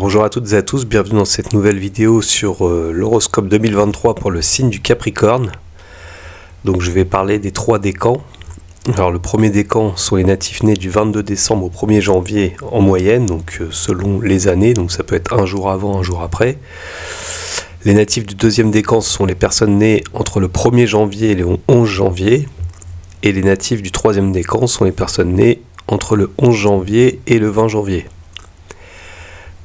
Bonjour à toutes et à tous, bienvenue dans cette nouvelle vidéo sur euh, l'horoscope 2023 pour le signe du Capricorne. Donc je vais parler des trois décans. Alors le premier décan sont les natifs nés du 22 décembre au 1er janvier en moyenne, donc euh, selon les années, donc ça peut être un jour avant, un jour après. Les natifs du deuxième décan sont les personnes nées entre le 1er janvier et le 11 janvier. Et les natifs du troisième décan sont les personnes nées entre le 11 janvier et le 20 janvier.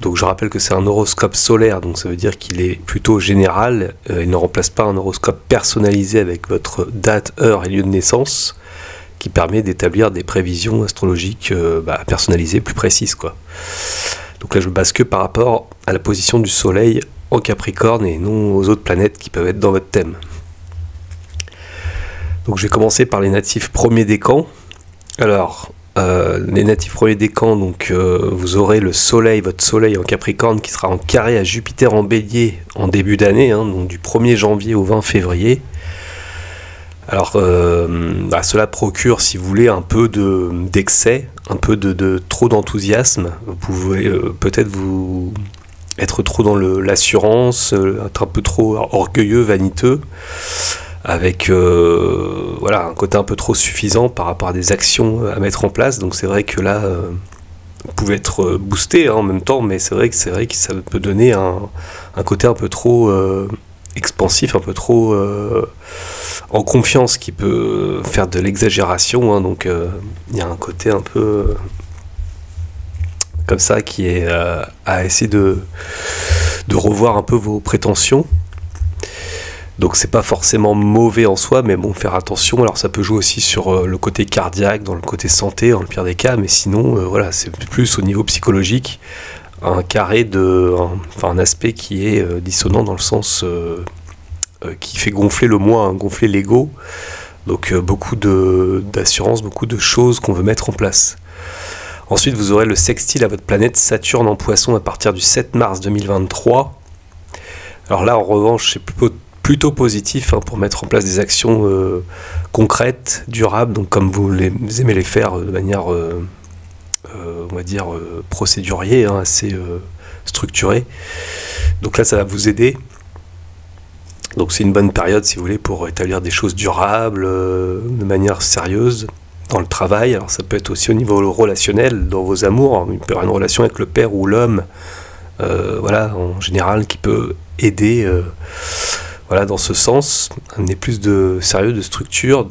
Donc je rappelle que c'est un horoscope solaire, donc ça veut dire qu'il est plutôt général. Euh, il ne remplace pas un horoscope personnalisé avec votre date, heure et lieu de naissance, qui permet d'établir des prévisions astrologiques euh, bah, personnalisées, plus précises. Quoi. Donc là je base que par rapport à la position du Soleil en Capricorne et non aux autres planètes qui peuvent être dans votre thème. Donc je vais commencer par les natifs premiers décans. Alors, euh, les natifs premiers décans, donc euh, vous aurez le soleil, votre soleil en Capricorne qui sera en carré à Jupiter en bélier en début d'année, hein, donc du 1er janvier au 20 février. Alors euh, bah, cela procure, si vous voulez, un peu d'excès, un peu de, trop d'enthousiasme. Vous pouvez peut-être vous être trop dans l'assurance, être un peu trop orgueilleux, vaniteux avec euh, voilà, un côté un peu trop suffisant par rapport à des actions à mettre en place. Donc c'est vrai que là, euh, vous pouvez être euh, boosté hein, en même temps, mais c'est vrai que c'est vrai que ça peut donner un, côté un peu trop expansif, un peu trop en confiance qui peut faire de l'exagération. Hein. donc il y a un côté un peu comme ça qui est à essayer de, de revoir un peu vos prétentions donc c'est pas forcément mauvais en soi, mais bon, faire attention. Alors ça peut jouer aussi sur euh, le côté cardiaque, dans le côté santé, dans le pire des cas, mais sinon, euh, voilà, c'est plus au niveau psychologique, un carré de, enfin un aspect qui est euh, dissonant dans le sens qui fait gonfler le moi, gonfler l'ego. Donc beaucoup d'assurance, beaucoup de choses qu'on veut mettre en place. Ensuite, vous aurez le sextile à votre planète Saturne en poisson à partir du 7 mars 2023. Alors là, en revanche, c'est plutôt plutôt positif hein, pour mettre en place des actions euh, concrètes, durables, donc comme vous, les, aimez les faire euh, de manière, euh, on va dire, procédurier, hein, assez structurée. Donc là, ça va vous aider. Donc c'est une bonne période, si vous voulez, pour établir des choses durables, de manière sérieuse dans le travail. Alors ça peut être aussi au niveau relationnel, dans vos amours. Il peut y avoir une relation avec le père ou l'homme, voilà, en général, qui peut aider voilà, dans ce sens, amener plus de sérieux, de structure.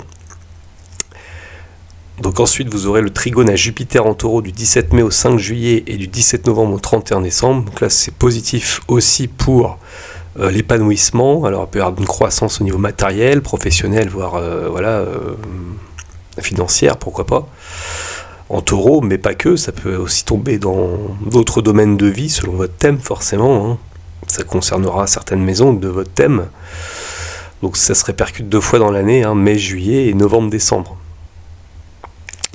Donc ensuite, vous aurez le trigone à Jupiter en taureau du 17 mai au 5 juillet et du 17 novembre au 31 décembre. Donc là, c'est positif aussi pour euh, l'épanouissement. Alors, il peut y avoir une croissance au niveau matériel, professionnel, voire euh, euh, financière, pourquoi pas. En taureau, mais pas que, ça peut aussi tomber dans d'autres domaines de vie selon votre thème, forcément. Hein ça concernera certaines maisons de votre thème. Donc ça se répercute deux fois dans l'année, hein, mai, juillet et novembre, décembre.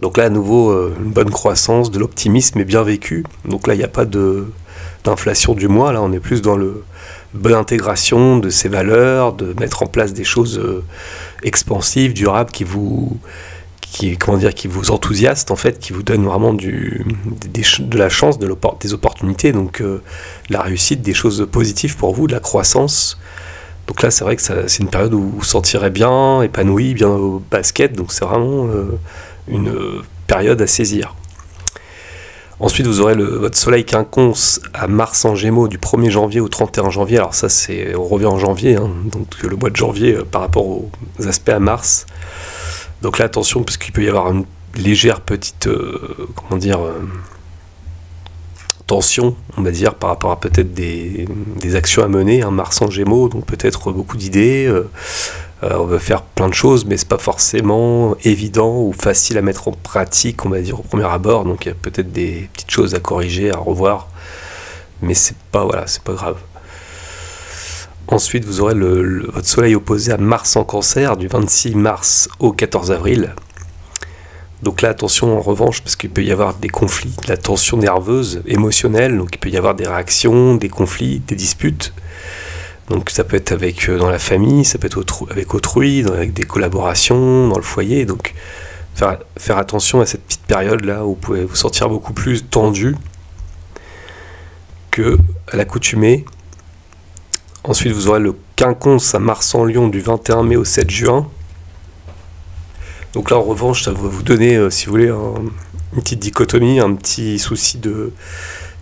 Donc là, à nouveau, euh, une bonne croissance, de l'optimisme est bien vécu. Donc là, il n'y a pas d'inflation du mois. Là, on est plus dans le bonne intégration de ces valeurs, de mettre en place des choses euh, expansives, durables, qui vous, qui, comment dire, qui vous enthousiaste en fait, qui vous donne vraiment du, de la chance, de des opportunités, donc euh, la réussite, des choses positives pour vous, de la croissance. Donc là, c'est vrai que c'est une période où vous vous sentirez bien, épanoui, bien au basket, donc c'est vraiment euh, une période à saisir. Ensuite, vous aurez le, votre soleil quinconce à Mars en Gémeaux du 1er janvier au 31 janvier. Alors ça, c'est on revient en janvier, hein, donc le mois de janvier euh, par rapport aux aspects à Mars. Donc là, attention, parce qu'il peut y avoir une légère petite, euh, comment dire, euh, tension, on va dire, par rapport à peut-être des, actions à mener, un hein, Mars en Gémeaux, donc peut-être beaucoup d'idées. Euh, on veut faire plein de choses, mais c'est pas forcément évident ou facile à mettre en pratique, on va dire, au premier abord. Donc il y a peut-être des petites choses à corriger, à revoir, mais c'est pas, voilà, c'est pas grave. Ensuite, vous aurez votre soleil opposé à Mars en cancer du 26 mars au 14 avril. Donc là, attention en revanche, parce qu'il peut y avoir des conflits, de la tension nerveuse, émotionnelle, donc il peut y avoir des réactions, des conflits, des disputes. Donc ça peut être avec euh, dans la famille, ça peut être avec autrui, avec des collaborations, dans le foyer. Donc faire, faire attention à cette petite période là où vous pouvez vous sentir beaucoup plus tendu que à l'accoutumée. Ensuite, vous aurez le quinconce à Mars-en-Lyon du 21 mai au 7 juin. Donc là, en revanche, ça va vous donner, euh, si vous voulez, une petite dichotomie, un petit souci de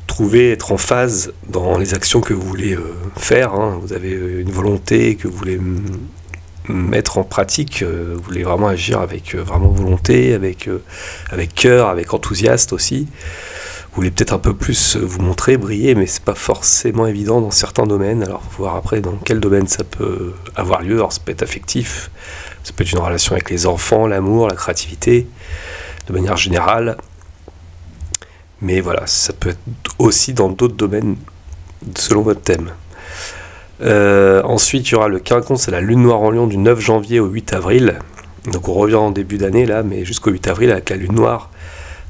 trouver, être en phase dans les actions que vous voulez euh, faire. Hein. Vous avez euh, une volonté que vous voulez mettre en pratique, vous voulez vraiment agir avec vraiment volonté, avec, avec cœur, avec enthousiasme aussi. Voulez peut-être un peu plus vous montrer, briller, mais c'est pas forcément évident dans certains domaines. Alors, faut voir après dans quel domaine ça peut avoir lieu. Alors, ça peut être affectif, ça peut être une relation avec les enfants, l'amour, la créativité, de manière générale. Mais voilà, ça peut être aussi dans d'autres domaines selon votre thème. Euh, ensuite, il y aura le quinconce, c'est la lune noire en lion du 9 janvier au 8 avril. Donc on revient en début d'année là, mais jusqu'au 8 avril avec la lune noire.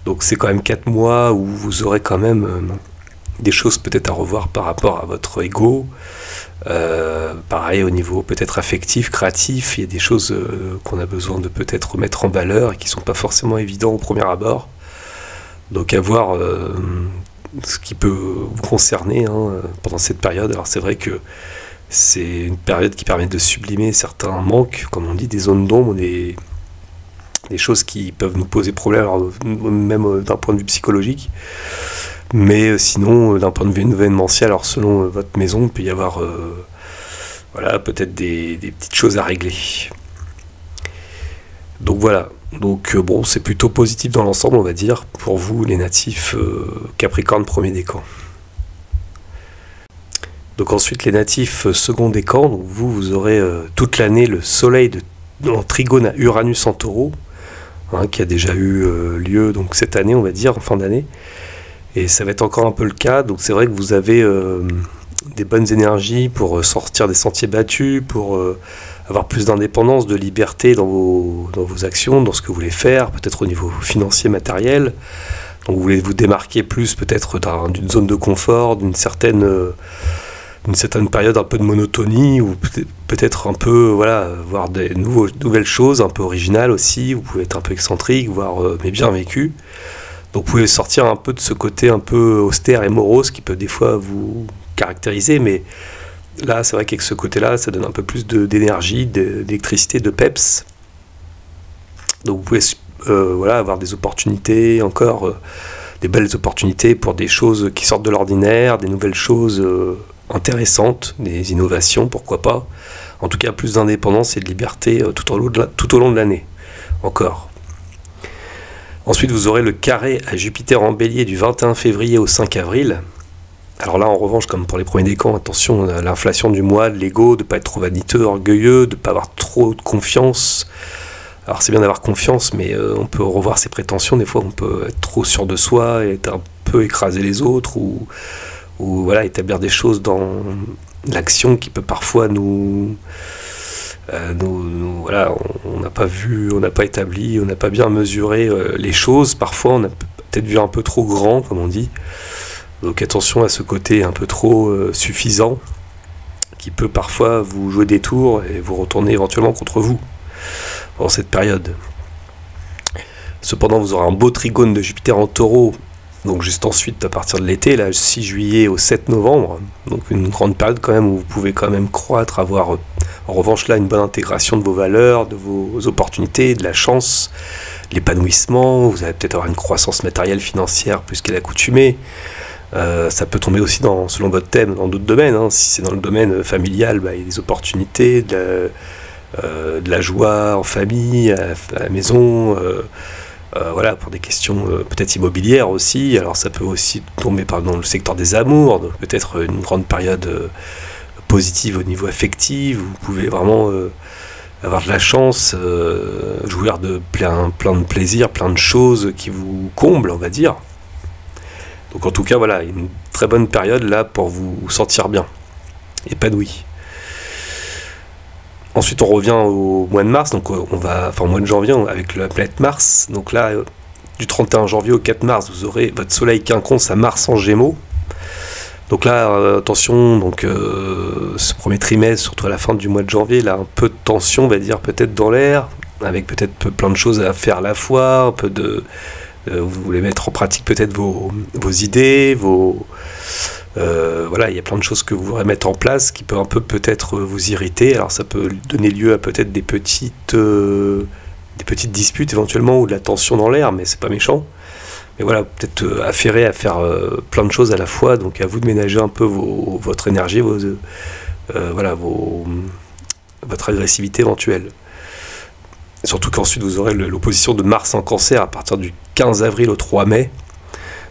Donc c'est quand même 4 mois où vous aurez quand même euh, des choses peut-être à revoir par rapport à votre ego, euh, pareil au niveau peut-être affectif, créatif, il y a des choses euh, qu'on a besoin de peut-être mettre en valeur et qui ne sont pas forcément évidents au premier abord. Donc à voir ce qui peut vous concerner hein, pendant cette période. Alors c'est vrai que c'est une période qui permet de sublimer certains manques, comme on dit, des zones d'ombre, des, des choses qui peuvent nous poser problème, même d'un point de vue psychologique. Mais euh, sinon, euh, d'un point de vue événementiel, alors selon euh, votre maison, il peut y avoir voilà, peut-être des, petites choses à régler. Donc voilà, donc bon, c'est plutôt positif dans l'ensemble, on va dire, pour vous, les natifs Capricorne premier décan. Donc ensuite, les natifs second décan, donc vous, vous aurez toute l'année le soleil de, en trigone à Uranus en taureau, hein, qui a déjà eu lieu donc cette année, on va dire, en fin d'année. Et ça va être encore un peu le cas. Donc c'est vrai que vous avez euh, des bonnes énergies pour euh, sortir des sentiers battus, pour euh, avoir plus d'indépendance, de liberté dans vos, dans vos actions, dans ce que vous voulez faire, peut-être au niveau financier, matériel. Donc vous voulez vous démarquer plus peut-être d'une zone de confort, d'une certaine, une certaine période un peu de monotonie, ou peut-être un peu voilà, voir des nouvelles choses, un peu originales aussi. Vous pouvez être un peu excentrique, voire mais bien vécu. Donc vous pouvez sortir un peu de ce côté un peu austère et morose qui peut des fois vous caractériser, mais là c'est vrai qu'avec ce côté-là, ça donne un peu plus d'énergie, d'électricité, de peps. Donc vous pouvez euh, voilà, avoir des opportunités, encore euh, des belles opportunités pour des choses qui sortent de l'ordinaire, des nouvelles choses euh, intéressantes, des innovations, pourquoi pas. En tout cas, plus d'indépendance et de liberté tout au long de l'année. Encore. Ensuite, vous aurez le carré à Jupiter en bélier du 21 février au 5 avril. Alors là, en revanche, comme pour les premiers décans, attention à l'inflation du mois, de l'ego, de ne pas être trop vaniteux, orgueilleux, de ne pas avoir trop de confiance. Alors c'est bien d'avoir confiance, mais euh, on peut revoir ses prétentions. Des fois, on peut être trop sûr de soi et être un peu écraser les autres ou, ou voilà, établir des choses dans l'action qui peut parfois nous, euh, voilà, on n'a pas vu, on n'a pas établi, on n'a pas bien mesuré euh, les choses. Parfois, on a peut-être vu un peu trop grand, comme on dit. Donc attention à ce côté un peu trop euh, suffisant, qui peut parfois vous jouer des tours et vous retourner éventuellement contre vous en cette période. Cependant, vous aurez un beau trigone de Jupiter en taureau donc juste ensuite à partir de l'été, là 6 juillet au 7 novembre, donc une grande période quand même où vous pouvez quand même croître, avoir en revanche là une bonne intégration de vos valeurs, de vos opportunités, de la chance, l'épanouissement, vous allez peut-être avoir une croissance matérielle, financière plus qu'elle accoutumée. Euh, ça peut tomber aussi dans, selon votre thème dans d'autres domaines. Hein. Si c'est dans le domaine familial, bah, il y a des opportunités, de la, euh, joie en famille, à, la maison. Euh, euh, voilà, pour des questions euh, peut-être immobilières aussi. Alors ça peut aussi tomber par, dans le secteur des amours, peut-être une grande période euh, positive au niveau affectif. Vous pouvez vraiment avoir de la chance, jouir de plein, plein de plaisirs, plein de choses qui vous comblent, on va dire. Donc en tout cas, voilà, une très bonne période là pour vous sentir bien, épanoui. Ensuite, on revient au mois de mars, donc euh, on va, enfin au mois de janvier avec la planète Mars. Donc là, euh, du 31 janvier au 4 mars, vous aurez votre Soleil quinconce à Mars en Gémeaux. Donc là, euh, attention, donc ce premier trimestre, surtout à la fin du mois de janvier, là un peu de tension, on va dire peut-être dans l'air, avec peut-être plein de choses à faire à la fois, un peu de, vous voulez mettre en pratique peut-être vos, vos idées, vos voilà, il y a plein de choses que vous pourrez mettre en place qui peuvent un peu peut-être vous irriter. Alors ça peut donner lieu à peut-être des petites, des petites disputes éventuellement ou de la tension dans l'air, mais c'est pas méchant. Mais voilà, peut-être affairé à faire plein de choses à la fois, donc à vous de ménager un peu votre énergie, vos, voilà, vos, votre agressivité éventuelle. Surtout qu'ensuite vous aurez l'opposition de Mars en cancer à partir du 15 avril au 3 mai.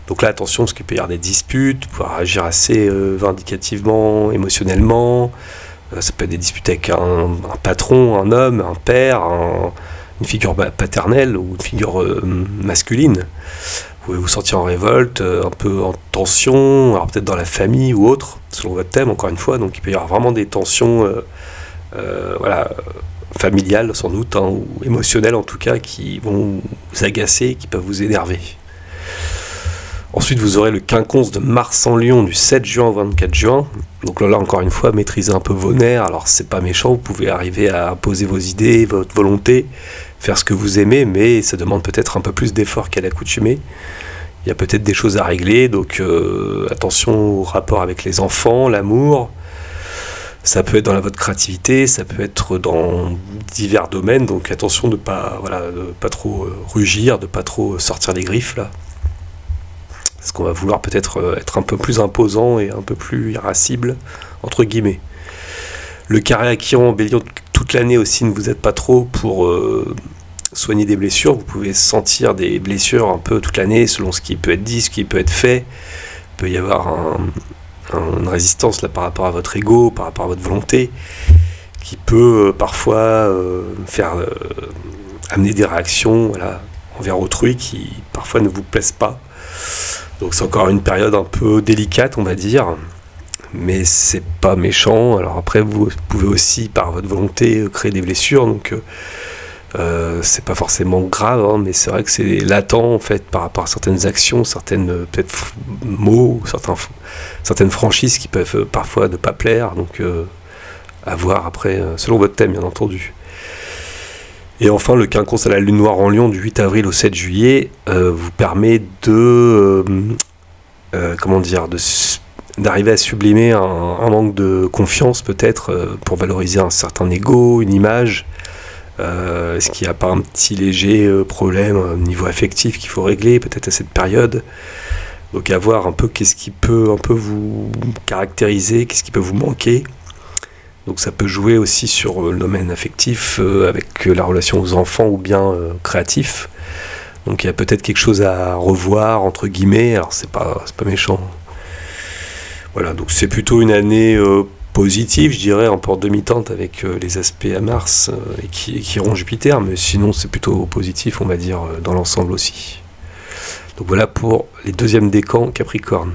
Donc là, attention, parce qu'il peut y avoir des disputes, pouvoir agir assez euh, vindicativement, émotionnellement. Euh, ça peut être des disputes avec un, patron, un homme, un père, une figure paternelle ou une figure euh, masculine. Vous pouvez vous sentir en révolte, un peu en tension, alors peut-être dans la famille ou autre, selon votre thème, encore une fois. Donc il peut y avoir vraiment des tensions voilà, familiales sans doute, hein, ou émotionnelles en tout cas, qui vont vous agacer, qui peuvent vous énerver. Ensuite, vous aurez le quinconce de Mars en Lion du 7 juin au 24 juin. Donc là, encore une fois, maîtrisez un peu vos nerfs. Alors, c'est pas méchant, vous pouvez arriver à imposer vos idées, votre volonté, faire ce que vous aimez, mais ça demande peut-être un peu plus d'effort qu'à l'accoutumée. Il y a peut-être des choses à régler, donc euh, attention au rapport avec les enfants, l'amour, ça peut être dans votre créativité, ça peut être dans divers domaines, donc attention de pas voilà pas trop euh, rugir, de pas trop sortir les griffes là. Parce qu'on va vouloir peut-être euh, être un peu plus imposant et un peu plus irascible entre guillemets. Le carré acquis en toute l'année aussi ne vous aide pas trop pour euh, soigner des blessures. Vous pouvez sentir des blessures un peu toute l'année selon ce qui peut être dit, ce qui peut être fait. Il peut y avoir un, une résistance là par rapport à votre ego, par rapport à votre volonté, qui peut euh, parfois faire amener des réactions envers autrui qui parfois ne vous plaisent pas. Donc c'est encore une période un peu délicate, on va dire, mais c'est pas méchant. Alors après, vous pouvez aussi, par votre volonté, créer des blessures. Donc euh, c'est pas forcément grave, hein, mais c'est vrai que c'est latent en fait par rapport à certaines actions, certaines euh, peut-être mots, certains, certaines franchises qui peuvent euh, parfois ne pas plaire. Donc à voir après, selon votre thème bien entendu. Et enfin, le quinconce à la lune noire en Lyon du 8 avril au 7 juillet vous permet de comment dire d'arriver à sublimer un, manque de confiance peut-être pour valoriser un certain ego, une image, euh, est-ce qu'il n'y a pas un petit léger euh, problème au niveau affectif qu'il faut régler peut-être à cette période? Donc à voir un peu qu'est-ce qui peut un peu vous caractériser, qu'est-ce qui peut vous manquer. Donc ça peut jouer aussi sur euh, le domaine affectif avec la relation aux enfants ou bien créatif. Donc il y a peut-être quelque chose à revoir entre guillemets. Alors c'est pas pas méchant. Voilà, donc c'est plutôt une année positif, je dirais, en porte demi-tente avec euh, les aspects à Mars euh, et, qui, qui iront Jupiter, mais sinon c'est plutôt positif, on va dire, euh, dans l'ensemble aussi. Donc voilà pour les deuxièmes décans Capricorne.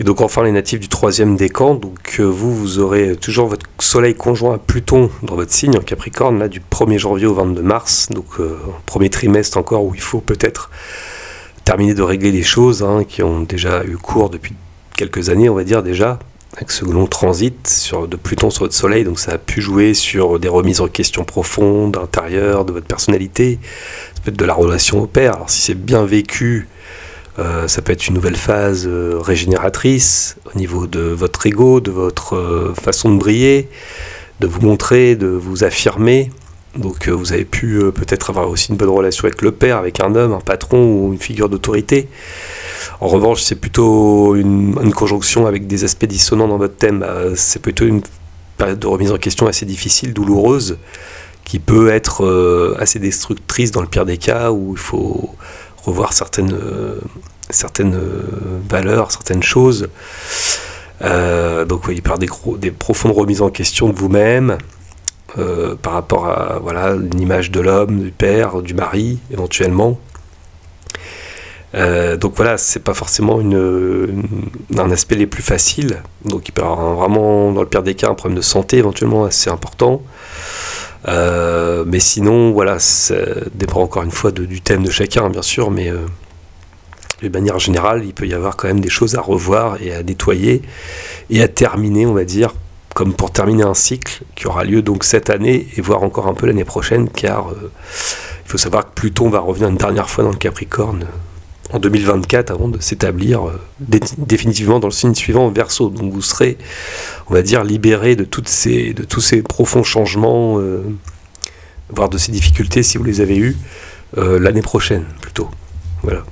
Et donc enfin les natifs du troisième décan, donc vous, vous aurez toujours votre soleil conjoint à Pluton dans votre signe en Capricorne, là du 1er janvier au 22 mars, donc premier trimestre encore où il faut peut-être terminer de régler les choses hein, qui ont déjà eu cours depuis quelques années, on va dire déjà, avec ce long transit sur, de Pluton sur votre Soleil, donc ça a pu jouer sur des remises en question profondes, intérieures, de votre personnalité, ça peut être de la relation au père. Alors si c'est bien vécu, euh, ça peut être une nouvelle phase euh, régénératrice au niveau de votre ego, de votre euh, façon de briller, de vous montrer, de vous affirmer. Donc vous avez pu peut-être avoir aussi une bonne relation avec le père, avec un homme, un patron ou une figure d'autorité. En revanche, c'est plutôt une, conjonction avec des aspects dissonants dans votre thème. Euh, c'est plutôt une période de remise en question assez difficile, douloureuse, qui peut être assez destructrice dans le pire des cas, où il faut revoir certaines, euh, certaines valeurs, certaines choses. donc oui, par des, des profondes remises en question de vous-même, par rapport à voilà, l'image de l'homme, du père, du mari, éventuellement. Euh, donc voilà, c'est pas forcément une, un aspect les plus faciles. Donc il peut y avoir vraiment, dans le pire des cas, un problème de santé éventuellement assez important. Euh, mais sinon, voilà, ça dépend encore une fois du thème de chacun, bien sûr, mais euh, de manière générale, il peut y avoir quand même des choses à revoir et à nettoyer et à terminer, on va dire, comme pour terminer un cycle qui aura lieu donc cette année et voire encore un peu l'année prochaine, car il faut savoir que Pluton va revenir une dernière fois dans le Capricorne en 2024 avant de s'établir euh, définitivement dans le signe suivant verso. Donc vous serez, on va dire, libéré de, tous ces profonds changements, euh, voire de ces difficultés si vous les avez eues euh, l'année prochaine plutôt. Voilà.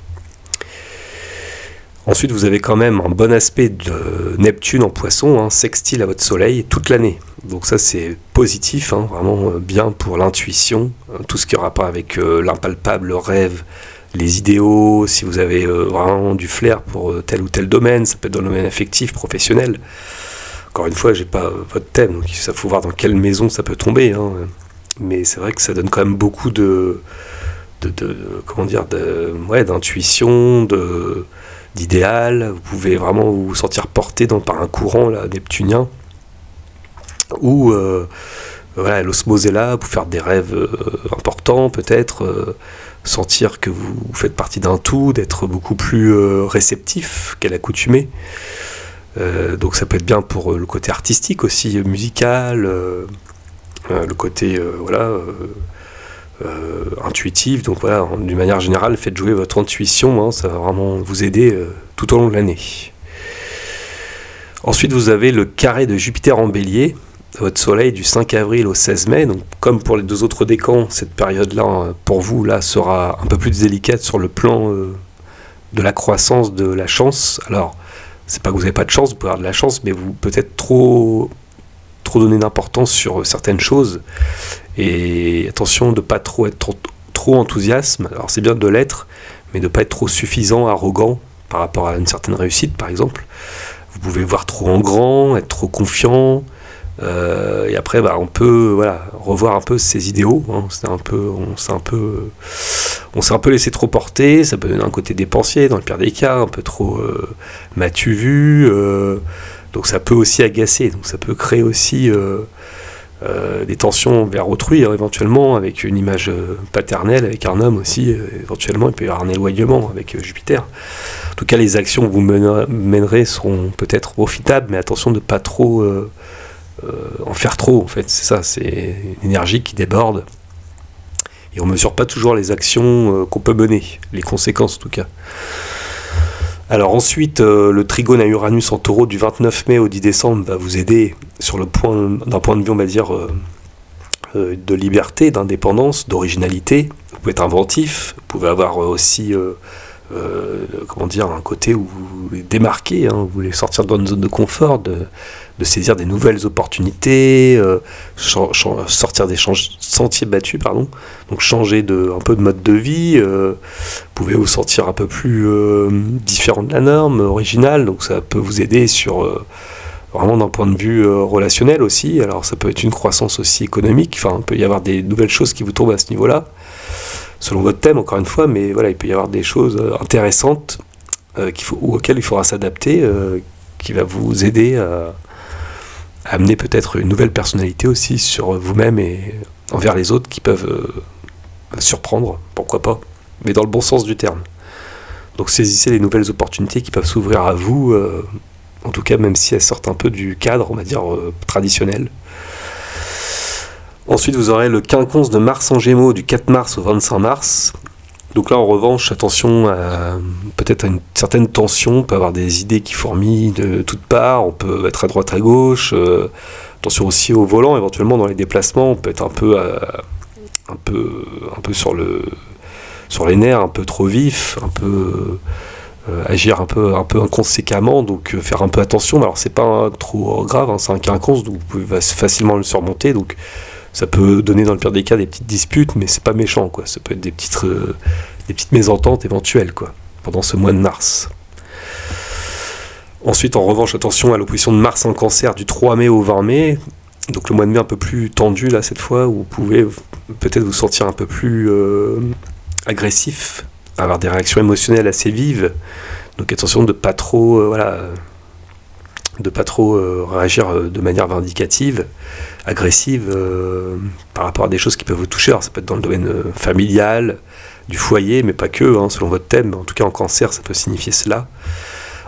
Ensuite, vous avez quand même un bon aspect de Neptune en poisson, hein, sextile à votre soleil toute l'année. Donc ça c'est positif, hein, vraiment bien pour l'intuition, tout ce qui aura pas avec l'impalpable, le rêve, les idéaux, si vous avez euh, vraiment du flair pour euh, tel ou tel domaine, ça peut être dans le domaine affectif, professionnel. Encore une fois, j'ai pas votre thème, donc ça faut voir dans quelle maison ça peut tomber. Hein. Mais c'est vrai que ça donne quand même beaucoup de, comment dire, de, ouais, d'intuition, d'idéal. Vous pouvez vraiment vous sentir porté par un courant là, neptunien. Ou euh, voilà, l'osmose est là pour faire des rêves importants, peut-être sentir que vous faites partie d'un tout, d'être beaucoup plus euh, réceptif qu'à l'accoutumée. Euh, donc ça peut être bien pour euh, le côté artistique aussi, musical, le côté voilà intuitif. Donc voilà, d'une manière générale, faites jouer votre intuition, hein, ça va vraiment vous aider tout au long de l'année. Ensuite, vous avez le carré de Jupiter en bélier votre soleil du 5 avril au 16 mai. Donc, comme pour les deux autres décans, cette période-là, euh, pour vous, là, sera un peu plus délicate sur le plan euh, de la croissance de la chance. Alors, c'est pas que vous n'avez pas de chance, vous pouvez avoir de la chance, mais vous peut-être trop, trop donner d'importance sur certaines choses. Et attention de pas trop être trop, trop. Alors, c'est bien de l'être, mais de pas être trop suffisant, arrogant par rapport à une certaine réussite, par exemple. Vous pouvez voir trop en grand, être trop confiant, euh, et après, bah, on peut revoir un peu ses idéaux. Hein. s'est un peu, on s'est un peu laissé trop porter. Ça peut donner un côté dépensier dans le pire des cas, un peu trop euh, m'as-tu vu. Euh, donc ça peut aussi agacer. Donc ça peut créer aussi des tensions vers autrui, hein, éventuellement avec une image paternelle, avec un homme aussi. éventuellement, il peut y avoir un éloignement avec Jupiter. En tout cas, les actions que vous mènerez seront peut-être profitables, mais attention de pas trop euh, en faire trop, en fait. C'est ça, c'est une énergie qui déborde. Et on ne mesure pas toujours les actions euh, qu'on peut mener, les conséquences en tout cas. Alors ensuite, euh, le trigone à Uranus en taureau du 29 mai au 10 décembre va vous aider sur le point, d'un point de vue, on va dire, de liberté, d'indépendance, d'originalité. Vous pouvez être inventif, vous pouvez avoir aussi euh, comment dire, un côté où vous voulez démarquer, hein, vous voulez sortir de votre zone de confort, de, saisir des nouvelles opportunités, euh, sortir des sentiers battus, pardon, donc changer de, un peu de mode de vie, euh, vous pouvez vous sentir un peu plus différent de la norme, original, donc ça peut vous aider sur vraiment d'un point de vue relationnel aussi, alors ça peut être une croissance aussi économique, enfin il peut y avoir des nouvelles choses qui vous tombent à ce niveau-là selon votre thème, encore une fois, mais voilà, il peut y avoir des choses euh, intéressantes euh, faut, auxquelles il faudra s'adapter, euh, qui va vous aider à, amener peut-être une nouvelle personnalité aussi sur vous-même et envers les autres qui peuvent surprendre, pourquoi pas, mais dans le bon sens du terme. Donc saisissez les nouvelles opportunités qui peuvent s'ouvrir à vous, en tout cas même si elles sortent un peu du cadre, on va dire, traditionnel. Ensuite, vous aurez le quinconce de Mars en Gémeaux du 4 mars au 25 mars. Donc là, en revanche, attention à peut-être à une certaine tension. On peut avoir des idées qui fourmillent de toutes parts. On peut être à droite, à gauche. Euh, attention aussi au volant, éventuellement dans les déplacements. On peut être un peu, euh, un peu, un peu sur, le, sur les nerfs, un peu trop vif, un peu. Euh, agir un peu, un peu inconséquemment, donc faire un peu attention. Alors c'est pas trop grave, hein, c'est un quinconce, donc vous pouvez facilement le surmonter. Donc ça peut donner dans le pire des cas des petites disputes, mais c'est pas méchant, quoi. Ça peut être des petites, euh, des petites mésententes éventuelles, quoi, pendant ce mois de mars. Ensuite, en revanche, attention à l'opposition de Mars en cancer du 3 mai au 20 mai. Donc le mois de mai un peu plus tendu, là, cette fois, où vous pouvez peut-être vous sentir un peu plus euh, agressif, avoir des réactions émotionnelles assez vives. Donc attention de pas trop, euh, voilà, de pas trop réagir de manière vindicative agressive euh, par rapport à des choses qui peuvent vous toucher. Alors ça peut être dans le domaine euh, familial, du foyer, mais pas que, hein, selon votre thème. En tout cas, en cancer, ça peut signifier cela.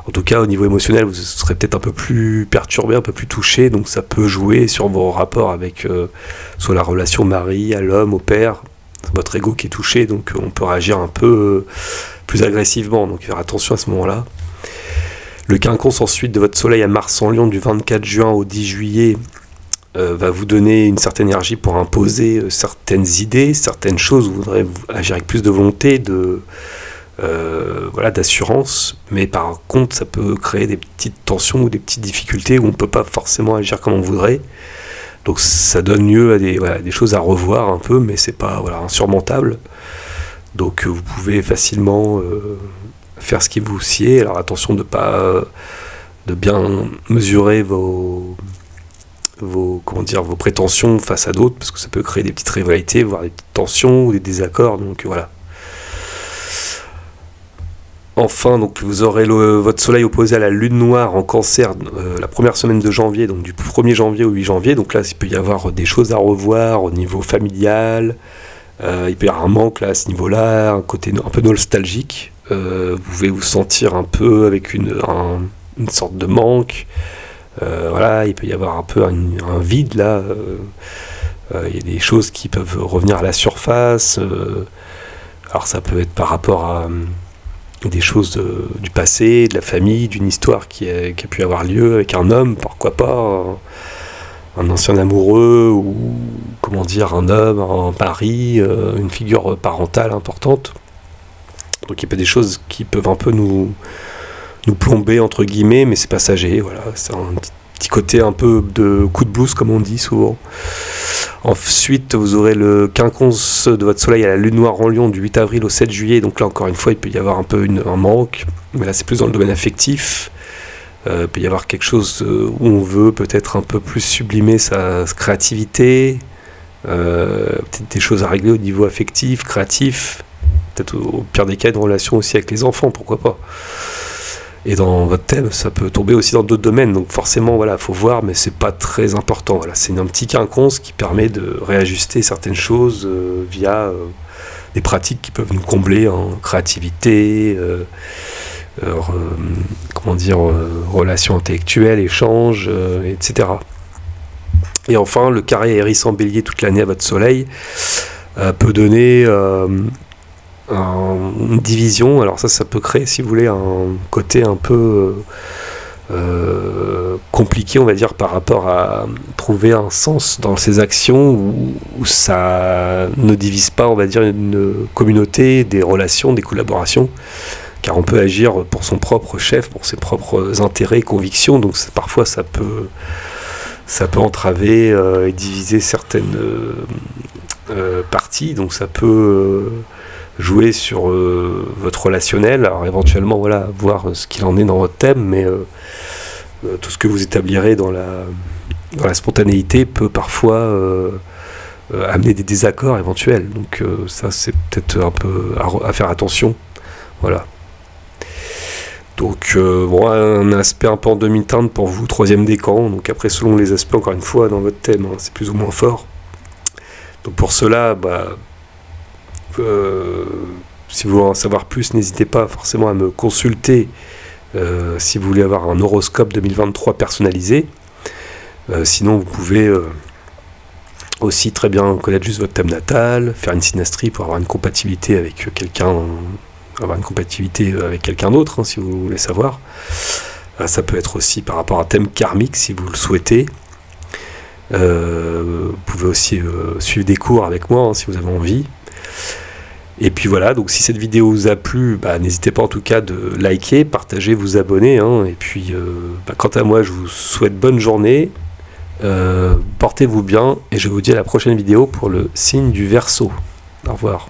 En tout cas, au niveau émotionnel, vous serez peut-être un peu plus perturbé, un peu plus touché, donc ça peut jouer sur vos rapports avec euh, soit la relation mari à l'homme, au père, C'est votre ego qui est touché, donc on peut réagir un peu plus agressivement. Donc faire attention à ce moment-là. Le quinconce ensuite de votre soleil à Mars en Lion du 24 juin au 10 juillet euh, va vous donner une certaine énergie pour imposer euh, certaines idées, certaines choses. Vous voudrez agir avec plus de volonté, de euh, voilà, d'assurance. Mais par contre, ça peut créer des petites tensions ou des petites difficultés où on ne peut pas forcément agir comme on voudrait. Donc ça donne lieu à des, des choses à revoir un peu, mais c'est pas voilà, insurmontable. Donc vous pouvez facilement faire ce qui vous sied. Alors attention de pas de bien mesurer vos, vos, comment dire, vos prétentions face à d'autres, parce que ça peut créer des petites rivalités, voire des petites tensions ou des désaccords. Donc voilà. Enfin, donc vous aurez votre soleil opposé à la lune noire en cancer euh, la première semaine de janvier, donc du 1er janvier au 8 janvier. Donc là, il peut y avoir des choses à revoir au niveau familial. Euh, il peut y avoir un manque là à ce niveau-là, un côté un peu nostalgique. Euh, vous pouvez vous sentir un peu avec une, une sorte de manque. Euh, voilà, il peut y avoir un peu un, vide là. Euh, euh, il y a des choses qui peuvent revenir à la surface. alors ça peut être par rapport à des choses du passé, de la famille, d'une histoire qui a, pu avoir lieu avec un homme, pourquoi pas, un, ancien amoureux ou comment dire, un homme, un mari, une figure parentale importante. Donc il y a des choses qui peuvent un peu nous, nous plomber entre guillemets, mais c'est passager. Voilà, c'est un petit côté un peu de coup de blues comme on dit souvent. Ensuite, vous aurez le quinconce de votre soleil à la lune noire en lion du 8 avril au 7 juillet. Donc là, encore une fois, il peut y avoir un peu un manque, mais là, c'est plus dans le domaine affectif. Euh, il peut y avoir quelque chose euh, où on veut peut-être un peu plus sublimer sa, créativité, euh, peut-être des choses à régler au niveau affectif, créatif, peut-être au, pire des cas une relation aussi avec les enfants, pourquoi pas. Et dans votre thème, ça peut tomber aussi dans d'autres domaines. Donc forcément, voilà, faut voir, mais c'est pas très important. Voilà, c'est un petit quinconce qui permet de réajuster certaines choses euh, via euh, des pratiques qui peuvent nous combler en créativité, euh, comment dire, relations intellectuelles, échanges, etc. Et enfin, le carré hérissant bélier toute l'année à votre soleil peut donner une division. Alors ça, ça peut créer, si vous voulez, un côté un peu euh, compliqué, on va dire, par rapport à trouver un sens dans ses actions où, ça ne divise pas, on va dire, une communauté, des relations, des collaborations. Car on peut agir pour son propre chef, pour ses propres intérêts, convictions. Donc parfois, ça peut, ça peut entraver euh, et diviser certaines euh, parties. Donc ça peut jouer sur euh, votre relationnel, alors éventuellement voilà, voir ce qu'il en est dans votre thème, mais euh, euh, tout ce que vous établirez dans la, spontanéité peut parfois amener des désaccords éventuels. Donc ça c'est peut-être un peu à, faire attention. Voilà. Donc bon, un aspect un peu en demi-teinte pour vous, troisième décan. Donc après selon les aspects encore une fois dans votre thème, hein, c'est plus ou moins fort. Donc pour cela, bah, si vous voulez en savoir plus, n'hésitez pas forcément à me consulter euh, si vous voulez avoir un horoscope 2023 personnalisé. Euh, sinon, vous pouvez aussi très bien connaître juste votre thème natal, faire une synastrie pour avoir une compatibilité avec quelqu'un, avoir une compatibilité avec quelqu'un d'autre, hein, si vous voulez savoir. ça peut être aussi par rapport à un thème karmique, si vous le souhaitez. vous pouvez aussi suivre des cours avec moi, hein, si vous avez envie. Et puis voilà, donc si cette vidéo vous a plu, bah, n'hésitez pas en tout cas de liker, partager, vous abonner. Hein. et puis euh, bah, quant à moi, je vous souhaite bonne journée. Euh, portez-vous bien et je vous dis à la prochaine vidéo pour le signe du verso. Au revoir.